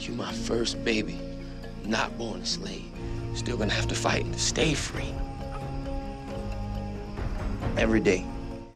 You my first baby, not born a slave. Still gonna have to fight to stay free. Every day,